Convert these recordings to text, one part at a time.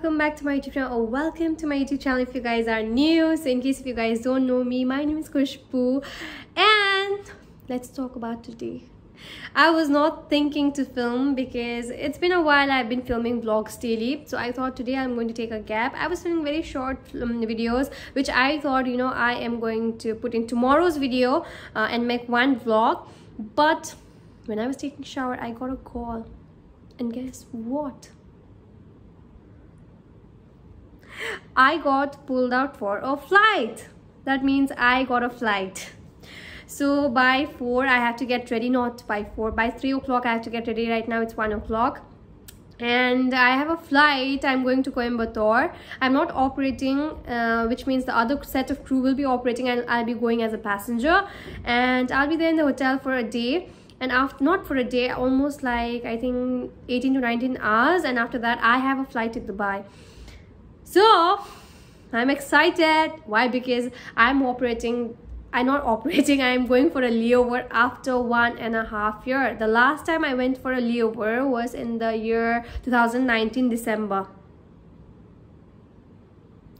to my youtube channel or welcome to my youtube channel if you guys are new. So in case if you guys don't know me my name is Khusboo and let's talk about today. I was not thinking to film because it's been a while I've been filming vlogs daily. So I thought today I'm going to take a gap. I was filming very short um, videos which I thought you know I am going to put in tomorrow's video uh, and make one vlog. But when I was taking shower I got a call. And guess what I got pulled out for a flight. That means I got a flight. So by 4 I have to get ready, not by 4, by 3 o'clock I have to get ready. Right now it's 1 o'clock and I have a flight. I'm going to Coimbatore. I'm not operating, uh, which means the other set of crew will be operating and I'll be going as a passenger. And I'll be there in the hotel for a day. And after not for a day, almost like I think 18 to 19 hours. And after that, I have a flight to Dubai so i'm excited. Why? Because i'm operating i'm not operating i'm going for a layover after one and a half year. The last time i went for a layover was in the year 2019 december.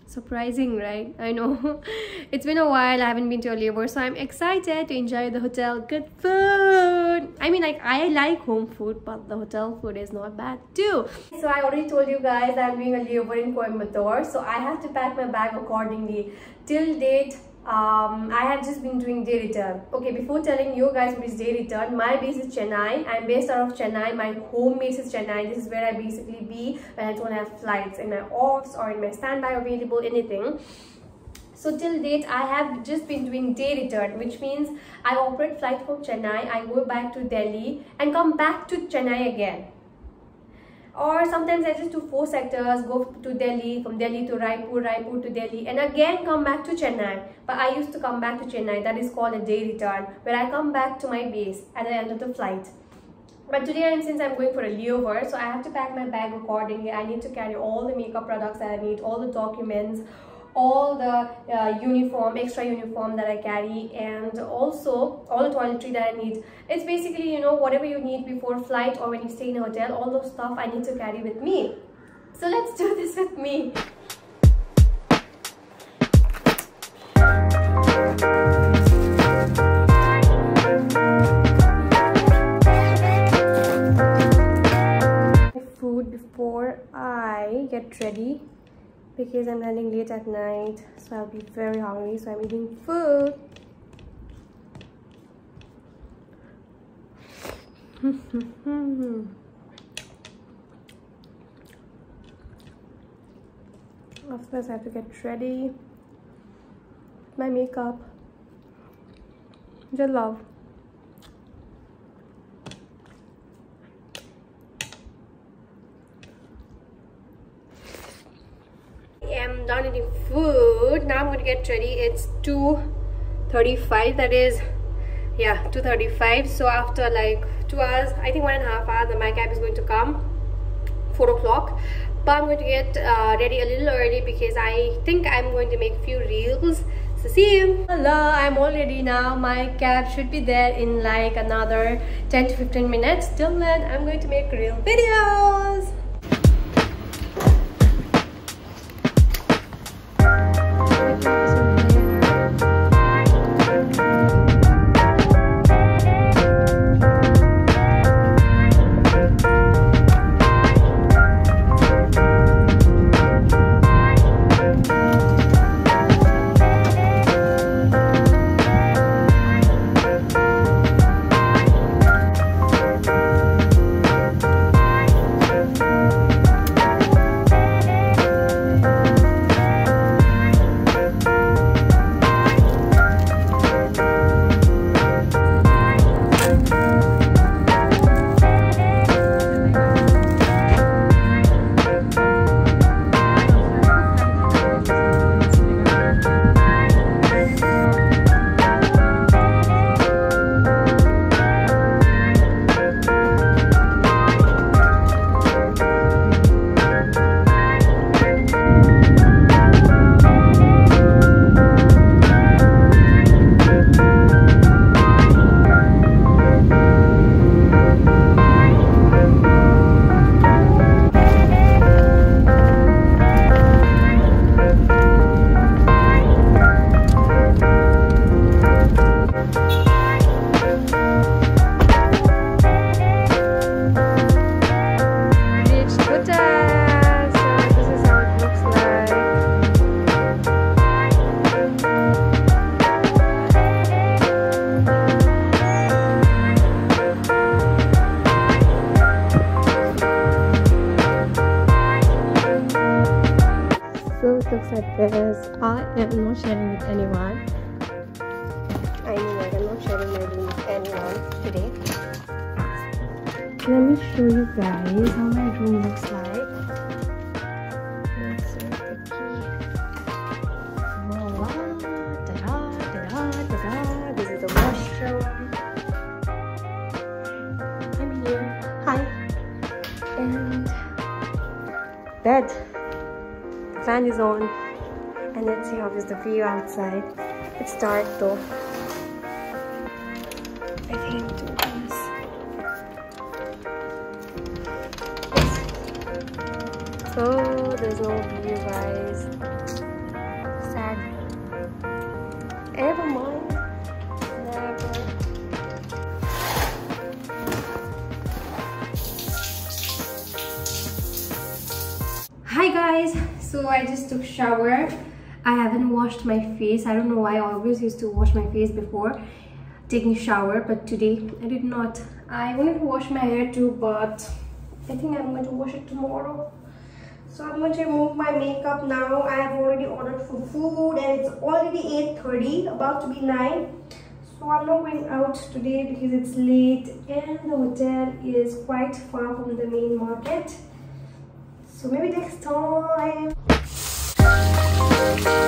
Surprising right? I know. It's been a while i haven't been to a layover so i'm excited to enjoy the hotel. Good food i mean like i like home food but the hotel food is not bad too so i already told you guys i'm doing a layover in coimbatore so i have to pack my bag accordingly till date um, I have just been doing day return. Okay, before telling you guys is day return, my base is Chennai. I'm based out of Chennai. My home base is Chennai. This is where I basically be when I don't have flights in my offs or in my standby available, anything. So till date, I have just been doing day return, which means I operate flight from Chennai. I go back to Delhi and come back to Chennai again or sometimes I just do four sectors, go to Delhi, from Delhi to Raipur, Raipur to Delhi, and again come back to Chennai. But I used to come back to Chennai, that is called a day return, where I come back to my base at the end of the flight. But today, since I'm going for a layover, so I have to pack my bag accordingly. I need to carry all the makeup products that I need, all the documents, all the uh, uniform extra uniform that I carry and also all the toiletry that I need. It's basically you know whatever you need before flight or when you stay in a hotel all those stuff I need to carry with me. So let's do this with me. Food before I get ready because I'm landing late at night so I'll be very hungry so I'm eating food. Of course I have to get ready. My makeup. Just love am done eating now i'm going to get ready. It's 2:35. that is. Yeah 2:35. so after like two hours i think one and a half hours my cab is going to come. Four o'clock. But i'm going to get uh, ready a little early because i think i'm going to make a few reels. So see you. Hello i'm all ready now. My cab should be there in like another 10 to 15 minutes. Till then i'm going to make real videos I am not sharing with anyone. I mean like I'm not sharing my room with anyone today. Let me show you guys how my room looks like. This is the washroom. I'm here. Hi. And bed. The fan is on. And let's see how is the view outside. It's dark though. I think do this. Oh, there's no view, guys. Sad. Never mind. Never. Hi guys. So I just took shower. I haven't washed my face. I don't know why I always used to wash my face before taking shower, but today I did not. I wanted to wash my hair too, but I think I'm going to wash it tomorrow. So I'm going to remove my makeup now. I have already ordered for food and it's already 8.30, about to be 9. So I'm not going out today because it's late and the hotel is quite far from the main market. So maybe next time. Look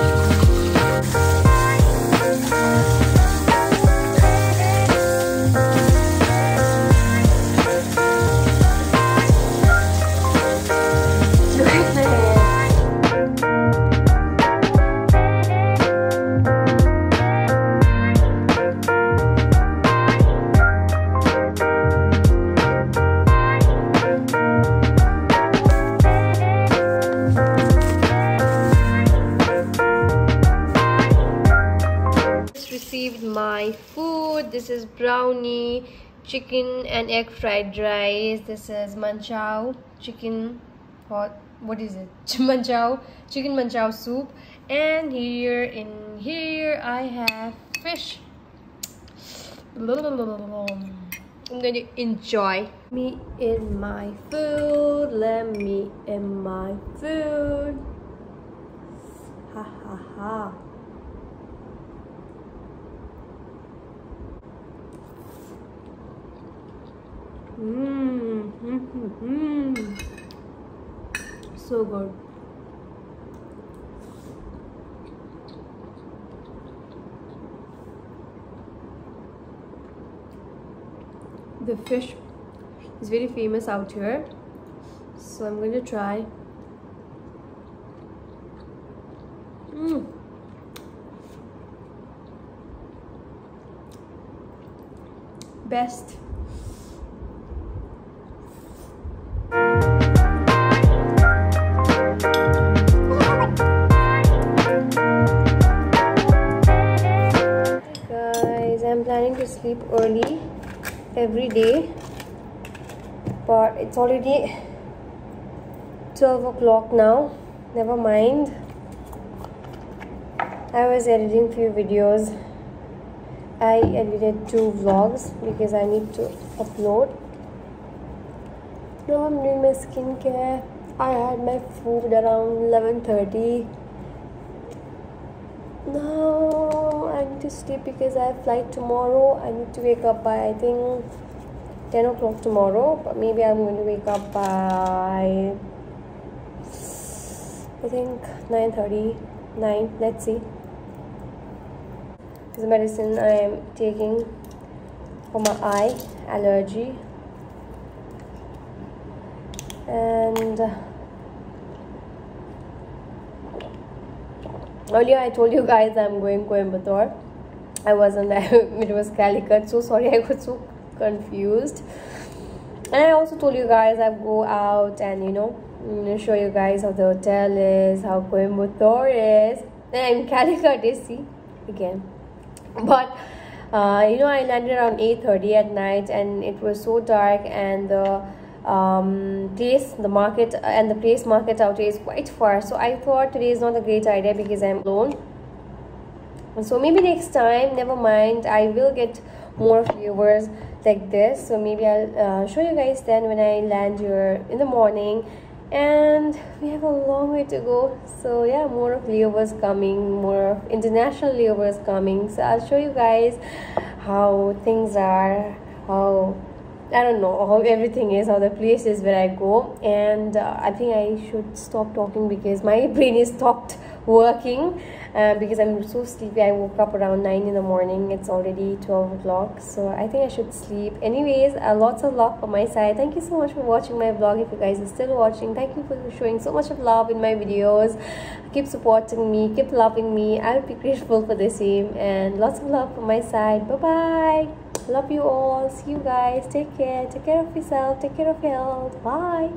chicken and egg fried rice. This is manchow, chicken hot. What is it? Manchow, chicken manchow soup. And here in here I have fish. I'm going to enjoy me in my food. Let me in my food. Ha ha ha. Mmm, mm, mm, mm. so good. The fish is very famous out here, so I'm going to try. Mm. Best. Every day but it's already 12 o'clock now. Never mind. I was editing few videos. I edited two vlogs because i need to upload. Now i'm doing my skincare. I had my food around 11:30 no, I need to sleep because I have flight tomorrow. I need to wake up by I think 10 o'clock tomorrow. But maybe I'm going to wake up by I think 9.30, 9, let's see. This medicine I am taking for my eye allergy. And uh, earlier I told you guys I'm going Coimbatore. I wasn't. there it was Calicut. So sorry, I got so confused. And I also told you guys I go out and you know mm, show you guys how the hotel is, how Coimbatore is. And Calicut is see again. But uh, you know I landed around 8:30 at night and it was so dark and the um, place the market and the place market out is quite far. So i thought today is not a great idea because i'm alone. So maybe next time never mind i will get more viewers like this. So maybe i'll uh, show you guys then when i land here in the morning. And we have a long way to go. So yeah more of coming more of international layovers coming. So i'll show you guys how things are how I don't know how everything is, how the place is where I go, and uh, I think I should stop talking because my brain is stopped working uh, because I'm so sleepy. I woke up around 9 in the morning. It's already 12 o'clock. So I think I should sleep. Anyways, uh, lots of love from my side. Thank you so much for watching my vlog. If you guys are still watching, thank you for showing so much of love in my videos. Keep supporting me. Keep loving me. I will be grateful for the same. And lots of love from my side. Bye-bye. Love you all. See you guys. Take care. Take care of yourself. Take care of your health. Bye.